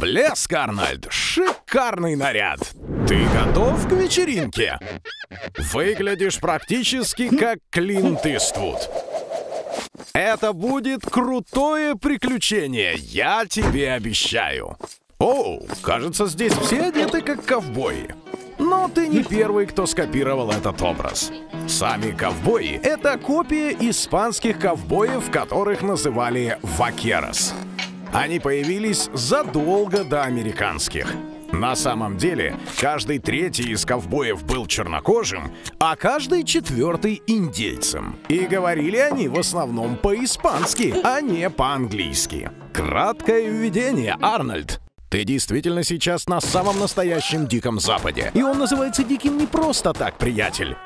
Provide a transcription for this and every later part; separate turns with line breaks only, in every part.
Блеск, Арнольд! Шикарный наряд! Ты готов к вечеринке? Выглядишь практически как Клинт Иствуд. Это будет крутое приключение, я тебе обещаю. Оу, кажется, здесь все одеты как ковбои. Но ты не первый, кто скопировал этот образ. Сами ковбои — это копия испанских ковбоев, которых называли вакерос. Они появились задолго до американских. На самом деле, каждый третий из ковбоев был чернокожим, а каждый четвертый — индейцем. И говорили они в основном по-испански, а не по-английски. Краткое введение, Арнольд. Ты действительно сейчас на самом настоящем Диком Западе. И он называется Диким не просто так, приятель.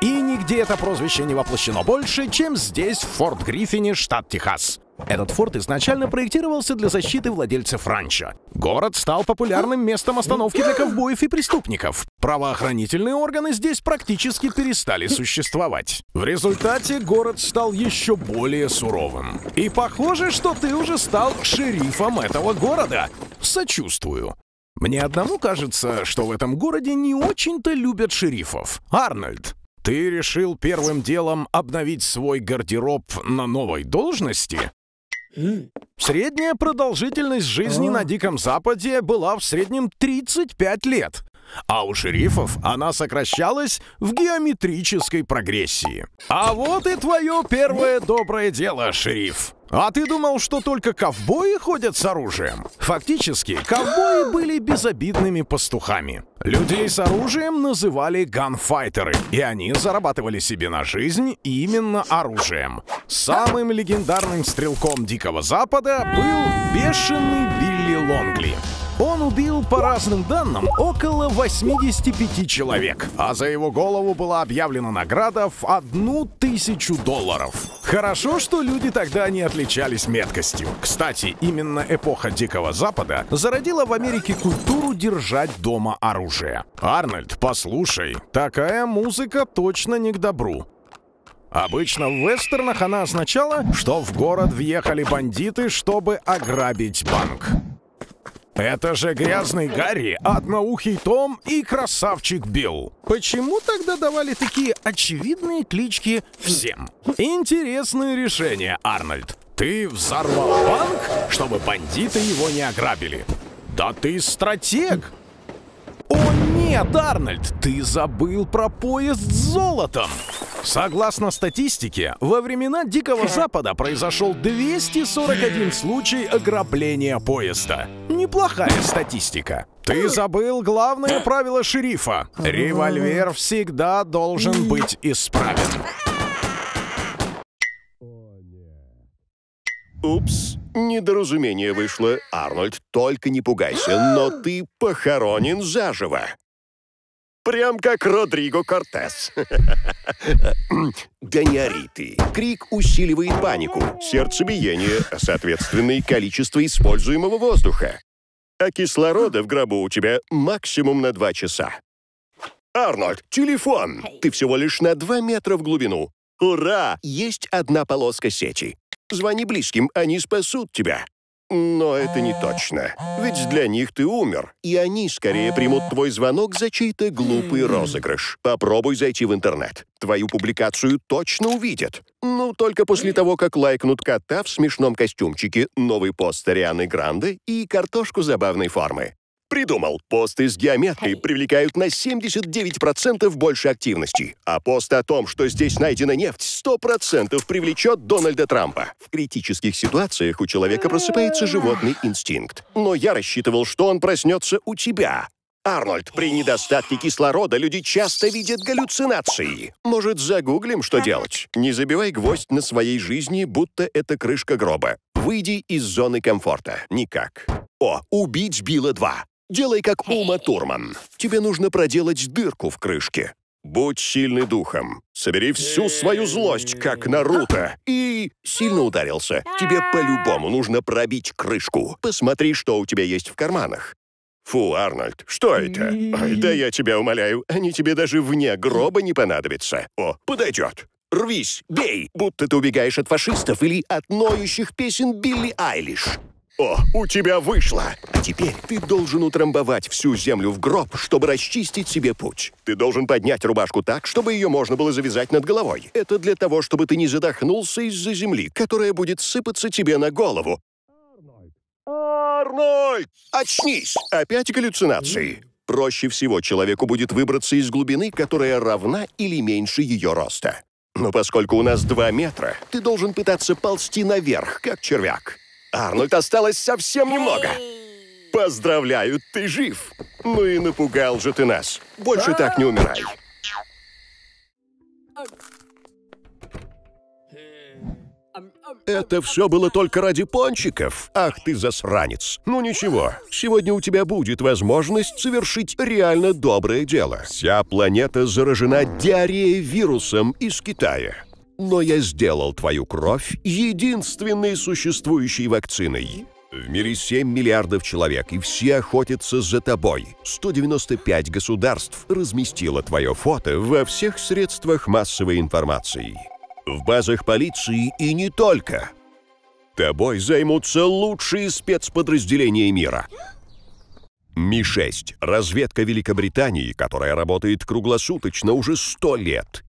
И нигде это прозвище не воплощено больше, чем здесь, в Форт Гриффине, штат Техас. Этот форт изначально проектировался для защиты владельцев ранчо. Город стал популярным местом остановки для ковбоев и преступников. Правоохранительные органы здесь практически перестали существовать. В результате город стал еще более суровым. И похоже, что ты уже стал шерифом этого города. Сочувствую. Мне одному кажется, что в этом городе не очень-то любят шерифов. Арнольд, ты решил первым делом обновить свой гардероб на новой должности? Средняя продолжительность жизни на Диком Западе была в среднем 35 лет, а у шерифов она сокращалась в геометрической прогрессии. А вот и твое первое доброе дело, шериф. А ты думал, что только ковбои ходят с оружием? Фактически, ковбои были безобидными пастухами. Людей с оружием называли ганфайтеры, и они зарабатывали себе на жизнь именно оружием. Самым легендарным стрелком Дикого Запада был бешеный Билли Лонгли. Он убил, по разным данным, около 85 человек, а за его голову была объявлена награда в одну тысячу долларов. Хорошо, что люди тогда не отличались меткостью. Кстати, именно эпоха Дикого Запада зародила в Америке культуру держать дома оружие. Арнольд, послушай, такая музыка точно не к добру. Обычно в вестернах она означала, что в город въехали бандиты, чтобы ограбить банк. Это же грязный Гарри, одноухий Том и красавчик Билл. Почему тогда давали такие очевидные клички всем? Интересное решение, Арнольд. Ты взорвал банк, чтобы бандиты его не ограбили. Да ты стратег! О нет, Арнольд, ты забыл про поезд с золотом! Согласно статистике, во времена Дикого Запада произошел 241 случай ограбления поезда. Неплохая статистика. Ты забыл главное правило шерифа. Револьвер всегда должен быть исправен.
Упс, недоразумение вышло. Арнольд, только не пугайся, но ты похоронен заживо. Прям как Родриго Кортес. Да не ори ты. Крик усиливает панику, сердцебиение, а соответственно и количество используемого воздуха. А кислорода в гробу у тебя максимум на два часа. Арнольд, телефон! Ты всего лишь на два метра в глубину. Ура! Есть одна полоска сети. Звони близким, они спасут тебя. Но это не точно. Ведь для них ты умер, и они скорее примут твой звонок за чей-то глупый розыгрыш. Попробуй зайти в интернет. Твою публикацию точно увидят. Ну, только после того, как лайкнут кота в смешном костюмчике, новый пост Арианы Гранде и картошку забавной формы. Придумал, посты с геометрией привлекают на 79% больше активности. А пост о том, что здесь найдена нефть, 100% привлечет Дональда Трампа. В критических ситуациях у человека просыпается животный инстинкт. Но я рассчитывал, что он проснется у тебя. Арнольд, при недостатке кислорода люди часто видят галлюцинации. Может, загуглим, что делать? Не забивай гвоздь на своей жизни, будто это крышка гроба. Выйди из зоны комфорта. Никак. О, убить Билла 2. Делай как Ума Турман. Тебе нужно проделать дырку в крышке. Будь сильный духом. Собери всю свою злость, как Наруто. И сильно ударился. Тебе по-любому нужно пробить крышку. Посмотри, что у тебя есть в карманах. Фу, Арнольд, что это? Ой, да я тебя умоляю, они тебе даже вне гроба не понадобятся. О, подойдет. Рвись, бей, будто ты убегаешь от фашистов или от ноющих песен Билли Айлиш. О, у тебя вышло! А теперь ты должен утрамбовать всю землю в гроб, чтобы расчистить себе путь. Ты должен поднять рубашку так, чтобы ее можно было завязать над головой. Это для того, чтобы ты не задохнулся из-за земли, которая будет сыпаться тебе на голову. Арнольд! Очнись! Опять галлюцинации. Проще всего человеку будет выбраться из глубины, которая равна или меньше ее роста. Но поскольку у нас два метра, ты должен пытаться ползти наверх, как червяк. Арнольд, осталось совсем немного. Поздравляю, ты жив. Ну и напугал же ты нас. Больше так не умирай. Это все было только ради пончиков? Ах ты засранец. Ну ничего, сегодня у тебя будет возможность совершить реально доброе дело. Вся планета заражена диареей вирусом из Китая. Но я сделал твою кровь единственной существующей вакциной. В мире 7 миллиардов человек, и все охотятся за тобой. 195 государств разместило твое фото во всех средствах массовой информации. В базах полиции и не только. Тобой займутся лучшие спецподразделения мира. Ми-6 – разведка Великобритании, которая работает круглосуточно уже сто лет.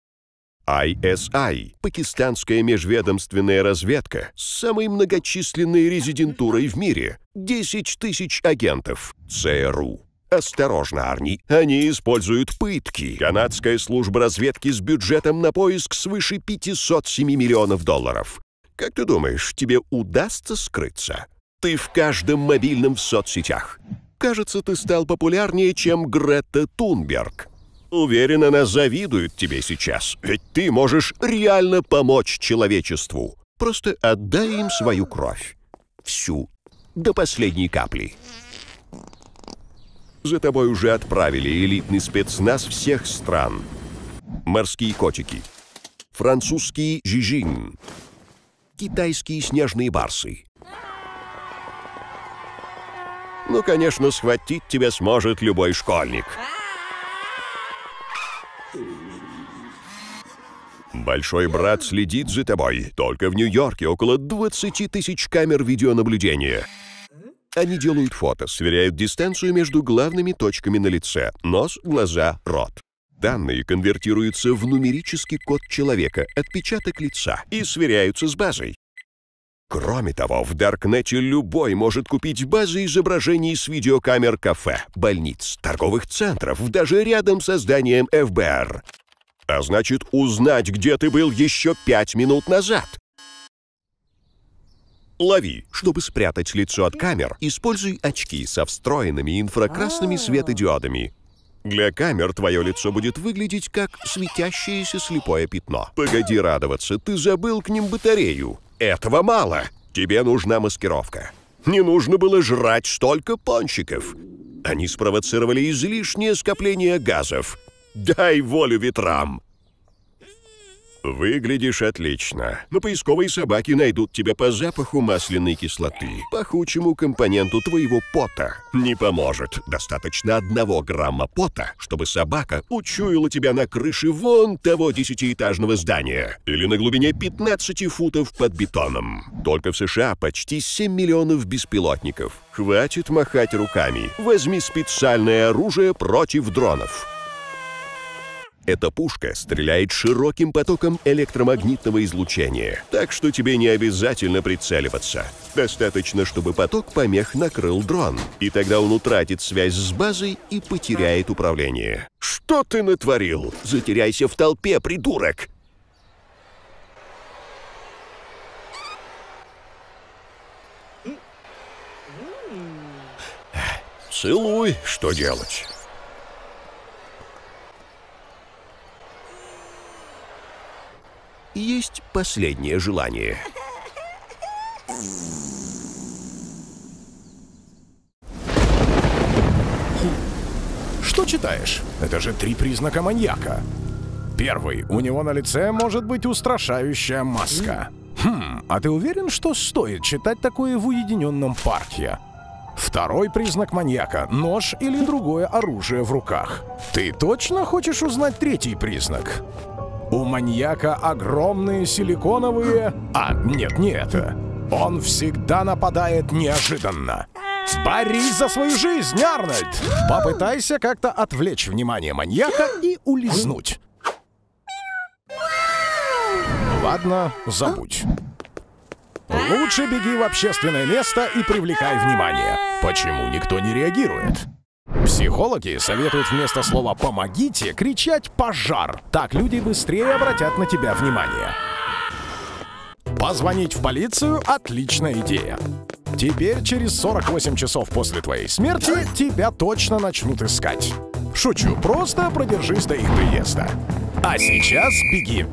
ISI – пакистанская межведомственная разведка с самой многочисленной резидентурой в мире – 10 тысяч агентов. ЦРУ Осторожно, Арни, они используют пытки. Канадская служба разведки с бюджетом на поиск свыше 507 миллионов долларов. Как ты думаешь, тебе удастся скрыться? Ты в каждом мобильном в соцсетях. Кажется, ты стал популярнее, чем Грета Тунберг. Уверен, она завидует тебе сейчас, ведь ты можешь реально помочь человечеству. Просто отдай им свою кровь. Всю. До последней капли. За тобой уже отправили элитный спецназ всех стран. Морские котики. Французские жижин. Китайские снежные барсы. Ну, конечно, схватить тебя сможет любой школьник. Большой брат следит за тобой. Только в Нью-Йорке около 20 тысяч камер видеонаблюдения. Они делают фото, сверяют дистанцию между главными точками на лице – нос, глаза, рот. Данные конвертируются в нумерический код человека, отпечаток лица, и сверяются с базой. Кроме того, в Даркнете любой может купить базы изображений с видеокамер кафе, больниц, торговых центров, даже рядом со зданием ФБР. А значит, узнать, где ты был еще пять минут назад. Лови. Чтобы спрятать лицо от камер, используй очки со встроенными инфракрасными светодиодами. Для камер твое лицо будет выглядеть как светящееся слепое пятно. Погоди радоваться, ты забыл к ним батарею. Этого мало. Тебе нужна маскировка. Не нужно было жрать столько пончиков. Они спровоцировали излишнее скопление газов. Дай волю ветрам. Выглядишь отлично. Но поисковые собаки найдут тебя по запаху масляной кислоты, пахучему компоненту твоего пота. Не поможет. Достаточно одного грамма пота, чтобы собака учуяла тебя на крыше вон того десятиэтажного здания или на глубине 15 футов под бетоном. Только в США почти 7 миллионов беспилотников. Хватит махать руками. Возьми специальное оружие против дронов. Эта пушка стреляет широким потоком электромагнитного излучения, так что тебе не обязательно прицеливаться. Достаточно, чтобы поток помех накрыл дрон, и тогда он утратит связь с базой и потеряет управление. Что ты натворил? Затеряйся в толпе, придурок! Целуй, что делать? Есть последнее желание.
Что читаешь? Это же три признака маньяка. Первый. У него на лице может быть устрашающая маска. Хм, а ты уверен, что стоит читать такое в уединенном парке? Второй признак маньяка – нож или другое оружие в руках. Ты точно хочешь узнать третий признак? У маньяка огромные силиконовые... А, нет, не это. Он всегда нападает неожиданно. Борись за свою жизнь, Арнольд! Попытайся как-то отвлечь внимание маньяка и улизнуть. Ладно, забудь. Лучше беги в общественное место и привлекай внимание. Почему никто не реагирует? Психологи советуют вместо слова «помогите» кричать «пожар». Так люди быстрее обратят на тебя внимание. Позвонить в полицию – отличная идея. Теперь через 48 часов после твоей смерти тебя точно начнут искать. Шучу, просто продержись до их приезда. А сейчас беги.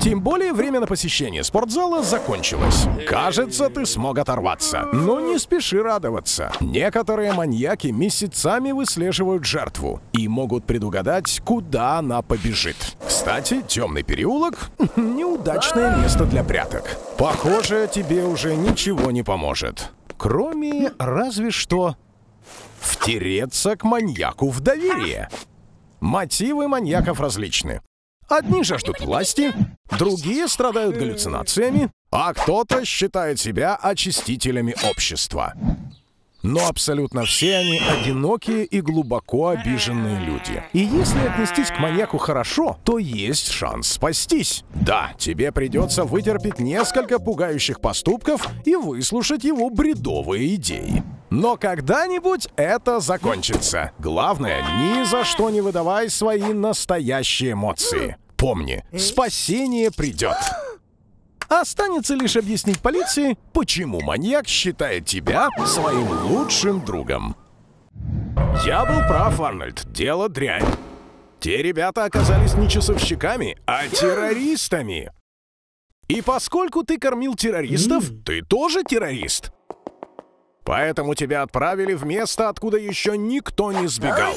Тем более время на посещение спортзала закончилось. Кажется, ты смог оторваться. Но не спеши радоваться. Некоторые маньяки месяцами выслеживают жертву и могут предугадать, куда она побежит. Кстати, темный переулок — неудачное место для пряток. Похоже, тебе уже ничего не поможет. Кроме разве что втереться к маньяку в доверие. Мотивы маньяков различны. Одни жаждут власти, другие страдают галлюцинациями, а кто-то считает себя очистителями общества. Но абсолютно все они одинокие и глубоко обиженные люди. И если отнестись к маньяку хорошо, то есть шанс спастись. Да, тебе придется вытерпеть несколько пугающих поступков и выслушать его бредовые идеи. Но когда-нибудь это закончится. Главное, ни за что не выдавай свои настоящие эмоции. Помни, спасение придет. Останется лишь объяснить полиции, почему маньяк считает тебя своим лучшим другом. Я был прав, Арнольд. Дело дрянь. Те ребята оказались не часовщиками, а террористами. И поскольку ты кормил террористов, ты тоже террорист. Поэтому тебя отправили в место, откуда еще никто не сбегал.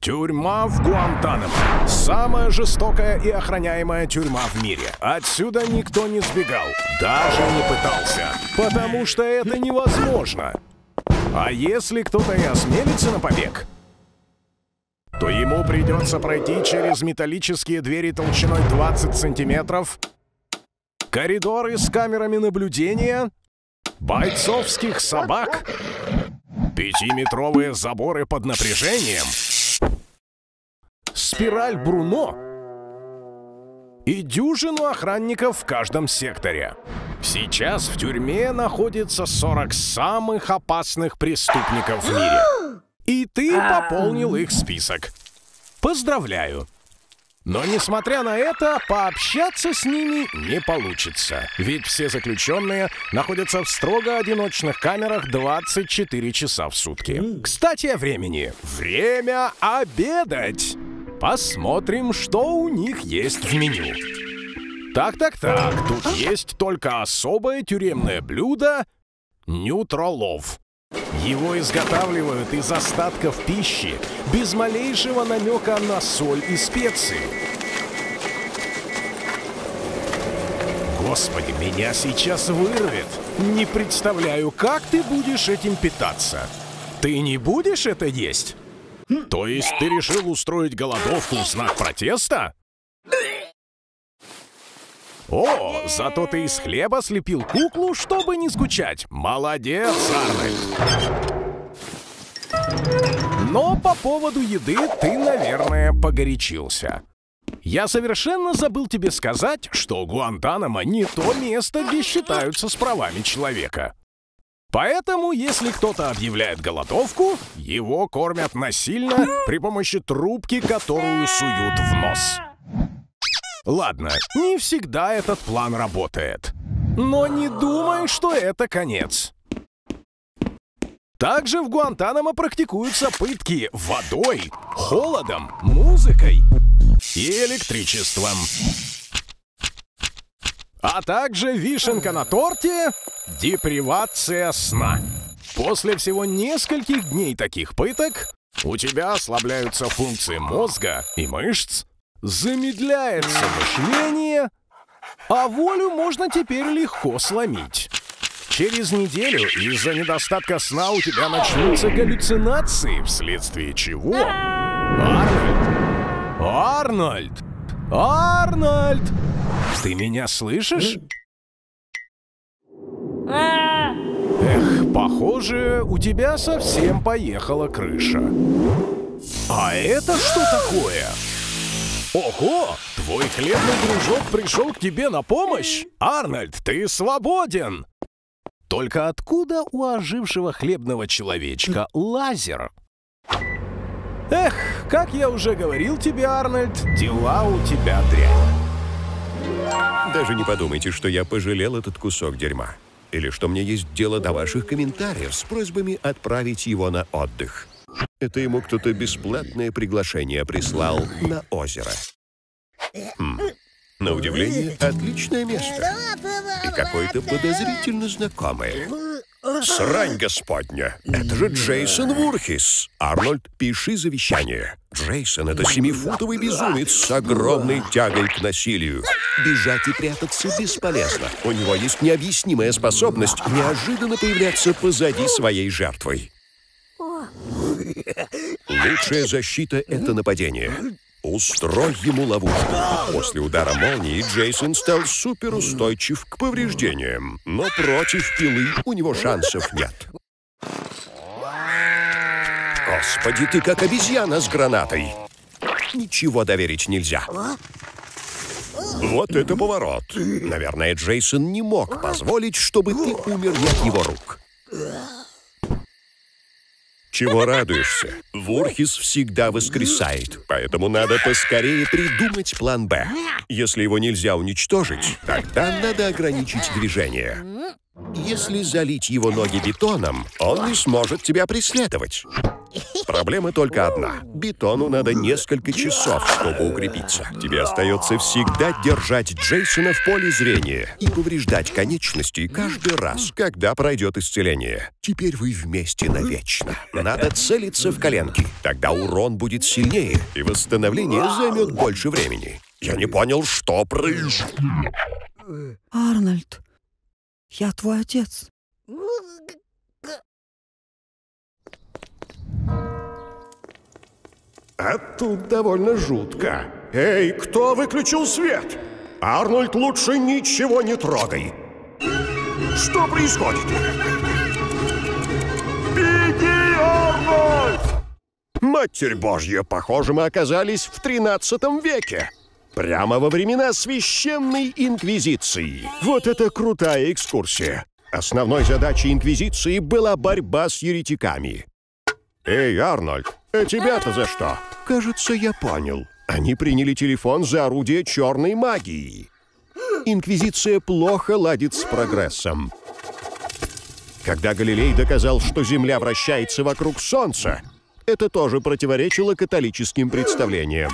Тюрьма в Гуантанамо. Самая жестокая и охраняемая тюрьма в мире. Отсюда никто не сбегал. Даже не пытался. Потому что это невозможно. А если кто-то и осмелится на побег, то ему придется пройти через металлические двери толщиной 20 сантиметров, коридоры с камерами наблюдения, бойцовских собак, пятиметровые заборы под напряжением — спираль Бруно и дюжину охранников в каждом секторе. Сейчас в тюрьме находится 40 самых опасных преступников в мире. И ты пополнил их список. Поздравляю. Но, несмотря на это, пообщаться с ними не получится. Ведь все заключенные находятся в строго одиночных камерах 24 часа в сутки. Кстати, о времени. Время обедать! Посмотрим, что у них есть в меню. Так-так-так, тут есть только особое тюремное блюдо — нютролов. Его изготавливают из остатков пищи, без малейшего намека на соль и специи. Господи, меня сейчас вырвет. Не представляю, как ты будешь этим питаться. Ты не будешь это есть? То есть ты решил устроить голодовку в знак протеста? О, зато ты из хлеба слепил куклу, чтобы не скучать. Молодец, Арнольд. Но по поводу еды ты, наверное, погорячился. Я совершенно забыл тебе сказать, что Гуантанамо не то место, где считаются с правами человека. Поэтому, если кто-то объявляет голодовку, его кормят насильно при помощи трубки, которую суют в нос. Ладно, не всегда этот план работает. Но не думай, что это конец. Также в Гуантанамо практикуются пытки водой, холодом, музыкой и электричеством. А также вишенка на торте — депривация сна. После всего нескольких дней таких пыток у тебя ослабляются функции мозга и мышц, замедляется мышление, а волю можно теперь легко сломить. Через неделю из-за недостатка сна у тебя начнутся галлюцинации, вследствие чего... Арнольд! Арнольд! Арнольд! Ты меня слышишь? Эх, похоже, у тебя совсем поехала крыша. А это что такое? Ого! Твой хлебный дружок пришел к тебе на помощь? Арнольд, ты свободен! Только откуда у ожившего хлебного человечка лазер? Эх, как я уже говорил тебе, Арнольд, дела у тебя дрянь.
Даже не подумайте, что я пожалел этот кусок дерьма. Или что мне есть дело до ваших комментариев с просьбами отправить его на отдых. Это ему кто-то бесплатное приглашение прислал на озеро. Хм. На удивление, отличное место. И какое-то подозрительно знакомое. Срань господня! Это же Джейсон Вурхис! Арнольд, пиши завещание. Джейсон — это семифутовый безумец с огромной тягой к насилию. Бежать и прятаться бесполезно. У него есть необъяснимая способность неожиданно появляться позади своей жертвы. Лучшая защита — это нападение. Устрой ему ловушку. После удара молнии Джейсон стал суперустойчив к повреждениям, но против пилы у него шансов нет. Господи, ты как обезьяна с гранатой. Ничего доверить нельзя. Вот это поворот. Наверное, Джейсон не мог позволить, чтобы ты умер от его рук. Чего радуешься? Вурхис всегда воскресает, поэтому надо поскорее придумать план «Б». Если его нельзя уничтожить, тогда надо ограничить движение. Если залить его ноги бетоном, он не сможет тебя преследовать. Проблема только одна. Бетону надо несколько часов, чтобы укрепиться. Тебе остается всегда держать Джейсона в поле зрения и повреждать конечности каждый раз, когда пройдет исцеление. Теперь вы вместе навечно. Надо целиться в коленки. Тогда урон будет сильнее, и восстановление займет больше времени. Я не понял, что происходит.
Арнольд, я твой отец.
А тут довольно жутко. Эй, кто выключил свет? Арнольд, лучше ничего не трогай. Что происходит? Беги, Арнольд! Матерь Божья, похоже, мы оказались в 13 веке. Прямо во времена священной инквизиции. Вот это крутая экскурсия. Основной задачей инквизиции была борьба с еретиками. Эй, Арнольд, а тебя-то за что? Кажется, я понял. Они приняли телефон за орудие черной магии. Инквизиция плохо ладит с прогрессом. Когда Галилей доказал, что Земля вращается вокруг Солнца, это тоже противоречило католическим представлениям.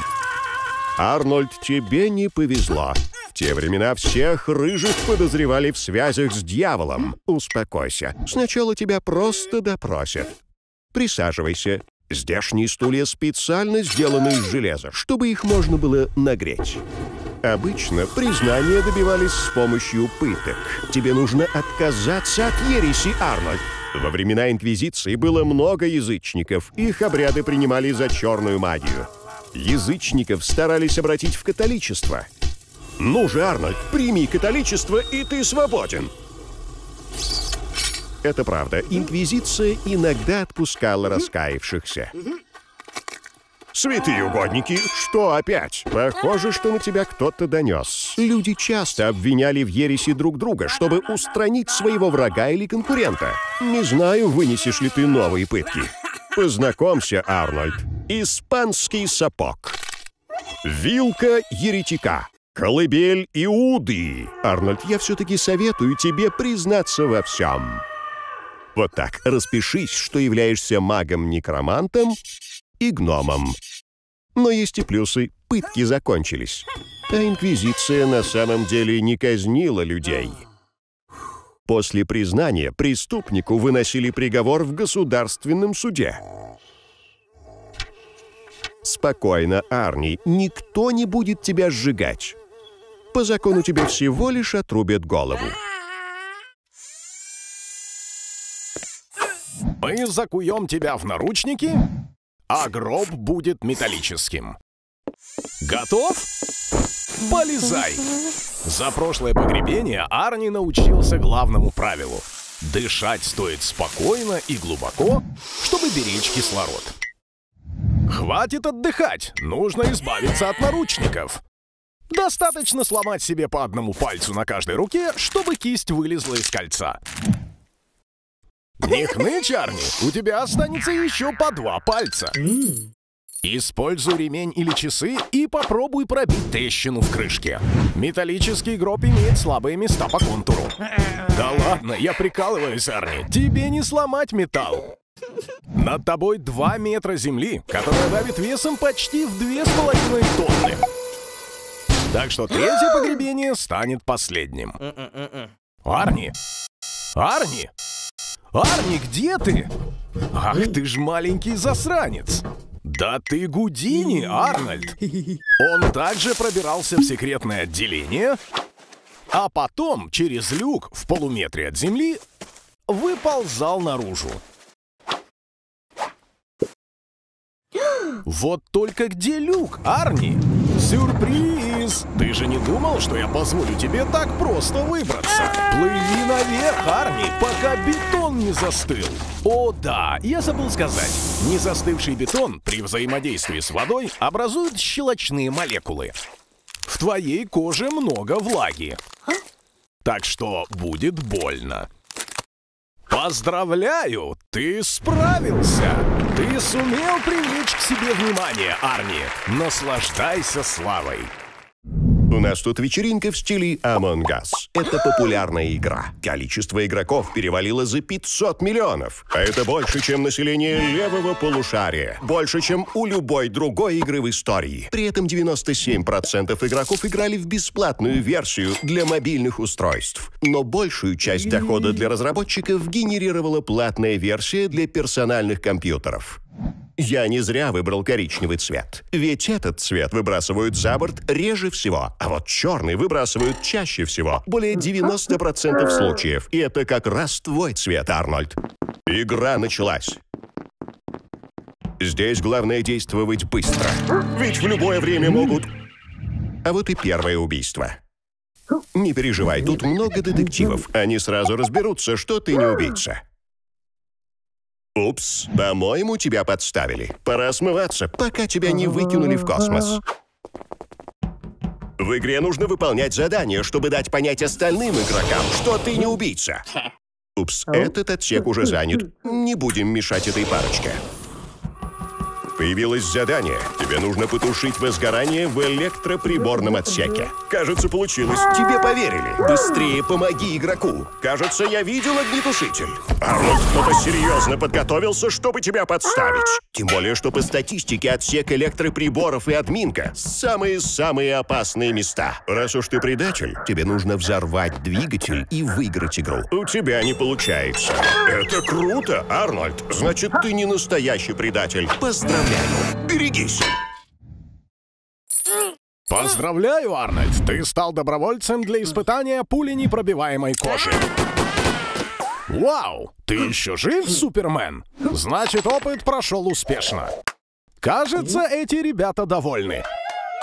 Арнольд, тебе не повезло. В те времена всех рыжих подозревали в связях с дьяволом. Успокойся. Сначала тебя просто допросят. Присаживайся. Здешние стулья специально сделаны из железа, чтобы их можно было нагреть. Обычно признания добивались с помощью пыток. Тебе нужно отказаться от ереси, Арнольд. Во времена Инквизиции было много язычников. Их обряды принимали за черную магию. Язычников старались обратить в католичество. Ну же, Арнольд, прими католичество, и ты свободен. Это правда. Инквизиция иногда отпускала раскаявшихся. Святые угодники, что опять? Похоже, что на тебя кто-то донес. Люди часто обвиняли в ереси друг друга, чтобы устранить своего врага или конкурента. Не знаю, вынесешь ли ты новые пытки. Познакомься, Арнольд. Испанский сапог. Вилка еретика. Колыбель Иуды. Арнольд, я все-таки советую тебе признаться во всем. Вот так, распишись, что являешься магом-некромантом и гномом. Но есть и плюсы. Пытки закончились. А Инквизиция на самом деле не казнила людей. После признания преступнику выносили приговор в государственном суде. Спокойно, Арни, никто не будет тебя сжигать. По закону тебе всего лишь отрубят голову.
Мы закуем тебя в наручники, а гроб будет металлическим. Готов? Полезай! За прошлое погребение Арни научился главному правилу. Дышать стоит спокойно и глубоко, чтобы беречь кислород. Хватит отдыхать, нужно избавиться от наручников. Достаточно сломать себе по одному пальцу на каждой руке, чтобы кисть вылезла из кольца. Не хнычь, Арни, у тебя останется еще по два пальца. Используй ремень или часы и попробуй пробить трещину в крышке. Металлический гроб имеет слабые места по контуру. Да ладно, я прикалываюсь, Арни. Тебе не сломать металл. Над тобой 2 метра земли, которая давит весом почти в 2,5 тонны. Так что третье погребение станет последним. Арни! Арни! Арни, где ты? Ах ты ж маленький засранец! Да ты Гудини, Арнольд! Он также пробирался в секретное отделение, а потом через люк в полуметре от земли выползал наружу. Вот только где люк, Арни? Сюрприз! Ты же не думал, что я позволю тебе так просто выбраться? Плыви наверх, Арни, пока бетон не застыл. О да, я забыл сказать. Незастывший бетон при взаимодействии с водой образует щелочные молекулы. В твоей коже много влаги. Так что будет больно. Поздравляю, ты справился! Ты сумел привлечь к себе внимание, Арни. Наслаждайся славой.
У нас тут вечеринка в стиле Among Us. Это популярная игра. Количество игроков перевалило за 500 миллионов. А это больше, чем население левого полушария. Больше, чем у любой другой игры в истории. При этом 97% игроков играли в бесплатную версию для мобильных устройств. Но большую часть дохода для разработчиков генерировала платная версия для персональных компьютеров. Я не зря выбрал коричневый цвет. Ведь этот цвет выбрасывают за борт реже всего, а вот черный выбрасывают чаще всего. Более 90% случаев. И это как раз твой цвет, Арнольд. Игра началась. Здесь главное действовать быстро. Ведь в любое время могут... А вот и первое убийство. Не переживай, тут много детективов. Они сразу разберутся, что ты не убийца. Упс, по-моему, тебя подставили. Пора смываться, пока тебя не выкинули в космос. В игре нужно выполнять задания, чтобы дать понять остальным игрокам, что ты не убийца. Упс, этот отсек уже занят. Не будем мешать этой парочке. Появилось задание. Тебе нужно потушить возгорание в электроприборном отсеке. Кажется, получилось. Тебе поверили. Быстрее помоги игроку. Кажется, я видел огнетушитель. А вот кто-то серьезно подготовился, чтобы тебя подставить. Тем более, что по статистике отсек электроприборов и админка — самые-самые опасные места. Раз уж ты предатель, тебе нужно взорвать двигатель и выиграть игру. У тебя не получается. Это круто, Арнольд. Значит, ты не настоящий предатель. Поздравляю. Берегись.
Поздравляю, Арнольд! Ты стал добровольцем для испытания пули непробиваемой кожи. Вау! Ты еще жив, Супермен? Значит, опыт прошел успешно. Кажется, эти ребята довольны.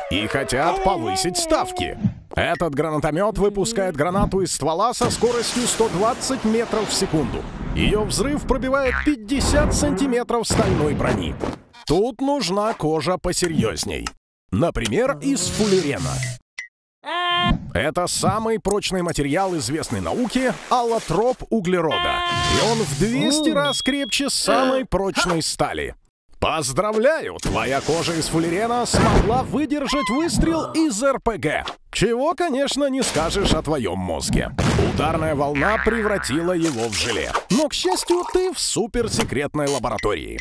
И хотят повысить ставки. Этот гранатомет выпускает гранату из ствола со скоростью 120 метров в секунду. Ее взрыв пробивает 50 сантиметров стальной брони. Тут нужна кожа посерьезней. Например, из фуллерена. Это самый прочный материал известной науки — аллотроп углерода. И он в 200 раз крепче самой прочной стали. Поздравляю! Твоя кожа из фуллерена смогла выдержать выстрел из РПГ. Чего, конечно, не скажешь о твоем мозге. Ударная волна превратила его в желе. Но, к счастью, ты в суперсекретной лаборатории.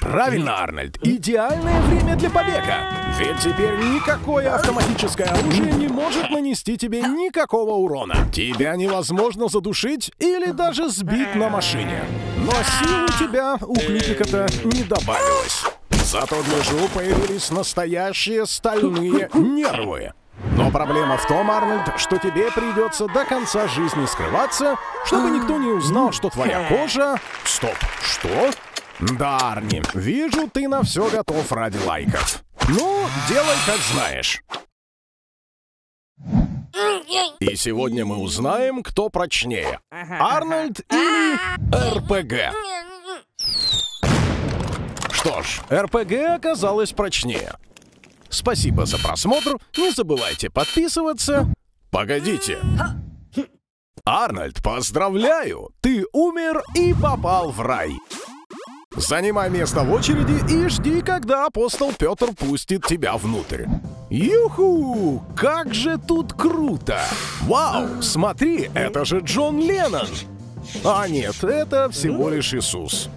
Правильно, Арнольд, идеальное время для побега. Ведь теперь никакое автоматическое оружие не может нанести тебе никакого урона. Тебя невозможно задушить или даже сбить на машине. Но сил у тебя у Клипика-то не добавилось. Зато для Жу появились настоящие стальные нервы. Но проблема в том, Арнольд, что тебе придется до конца жизни скрываться, чтобы никто не узнал, что твоя кожа... Стоп, что? Да, Арни, вижу, ты на все готов ради лайков. Ну, делай как знаешь. И сегодня мы узнаем, кто прочнее. Арнольд или РПГ. Что ж, РПГ оказалось прочнее. Спасибо за просмотр, не забывайте подписываться. Погодите. Арнольд, поздравляю! Ты умер и попал в рай. Занимай место в очереди и жди, когда апостол Петр пустит тебя внутрь. Юху! Как же тут круто! Вау! Смотри, это же Джон Леннон! А нет, это всего лишь Иисус.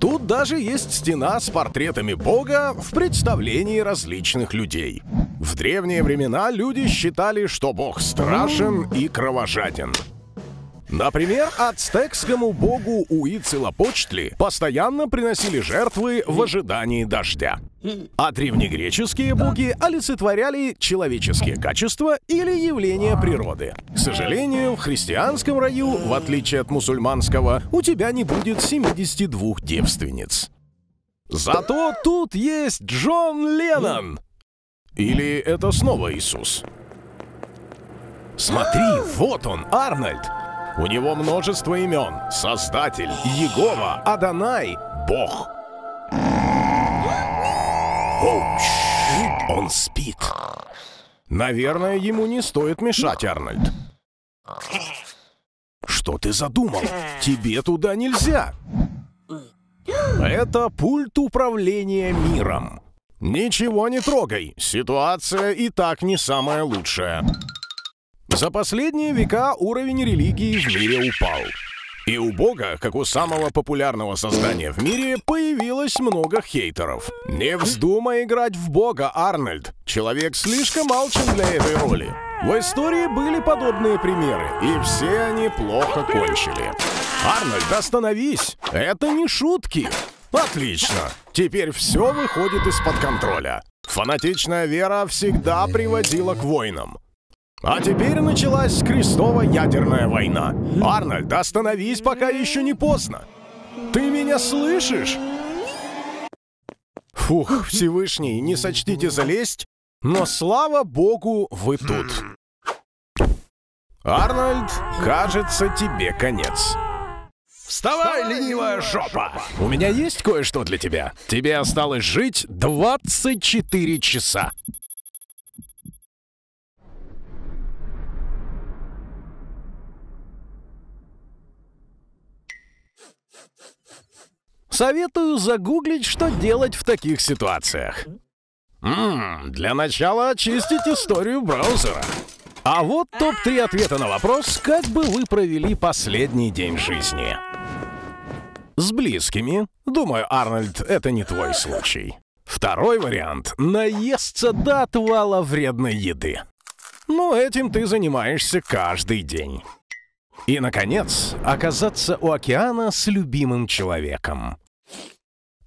Тут даже есть стена с портретами Бога в представлении различных людей. В древние времена люди считали, что Бог страшен и кровожаден. Например, ацтекскому богу Уицелопочтли постоянно приносили жертвы в ожидании дождя. А древнегреческие боги олицетворяли человеческие качества или явления природы. К сожалению, в христианском раю, в отличие от мусульманского, у тебя не будет 72 девственниц. Зато тут есть Джон Леннон! Или это снова Иисус? Смотри, вот он, Арнольд! У него множество имен. Создатель, Егова, Адонай, Бог. Оу, щит, он спит. Наверное, ему не стоит мешать, Арнольд. Что ты задумал? Тебе туда нельзя. Это пульт управления миром. Ничего не трогай, ситуация и так не самая лучшая. За последние века уровень религии в мире упал. И у Бога, как у самого популярного создания в мире, появилось много хейтеров. Не вздумай играть в Бога, Арнольд. Человек слишком алчен для этой роли. В истории были подобные примеры, и все они плохо кончили. Арнольд, остановись! Это не шутки! Отлично! Теперь все выходит из-под контроля. Фанатичная вера всегда приводила к войнам. А теперь началась крестово-ядерная война. Арнольд, остановись, пока еще не поздно. Ты меня слышишь? Фух, Всевышний, не сочтите залезть, но слава богу, вы тут. Арнольд, кажется, тебе конец. Вставай, ленивая жопа! У меня есть кое-что для тебя. Тебе осталось жить 24 часа. Советую загуглить, что делать в таких ситуациях. Ммм, для начала очистить историю браузера. А вот топ-3 ответа на вопрос, как бы вы провели последний день жизни. С близкими. Думаю, Арнольд, это не твой случай. Второй вариант — наесться до отвала вредной еды. Ну, этим ты занимаешься каждый день. И, наконец, оказаться у океана с любимым человеком.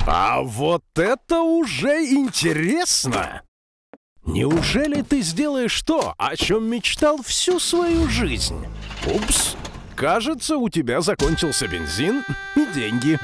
А вот это уже интересно! Неужели ты сделаешь то, о чем мечтал всю свою жизнь? Упс, кажется, у тебя закончился бензин и деньги.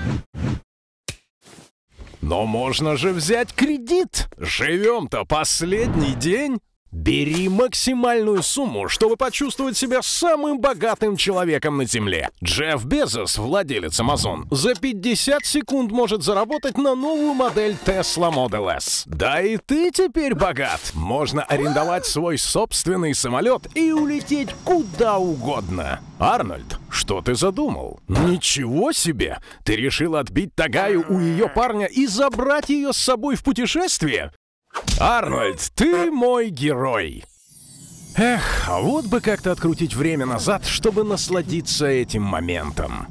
Но можно же взять кредит. Живем-то последний день. Бери максимальную сумму, чтобы почувствовать себя самым богатым человеком на Земле. Джефф Безос, владелец Amazon, за 50 секунд может заработать на новую модель Tesla Model S. Да и ты теперь богат. Можно арендовать свой собственный самолет и улететь куда угодно. Арнольд, что ты задумал? Ничего себе! Ты решил отбить Тагаю у ее парня и забрать ее с собой в путешествие? Арнольд, ты мой герой! Эх, а вот бы как-то открутить время назад, чтобы насладиться этим моментом.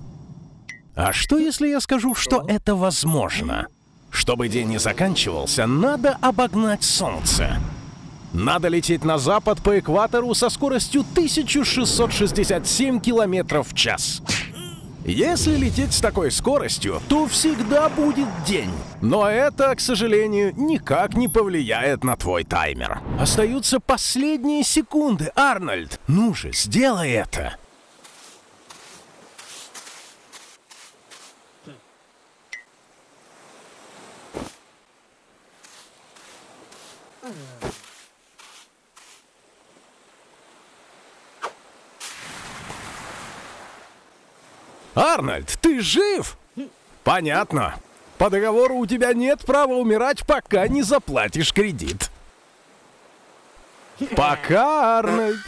А что, если я скажу, что это возможно? Чтобы день не заканчивался, надо обогнать солнце. Надо лететь на запад по экватору со скоростью 1667 километров в час. Если лететь с такой скоростью, то всегда будет день. Но это, к сожалению, никак не повлияет на твой таймер. Остаются последние секунды, Арнольд. Ну же, сделай это. Арнольд, ты жив? Понятно. По договору у тебя нет права умирать, пока не заплатишь кредит. Пока, Арнольд.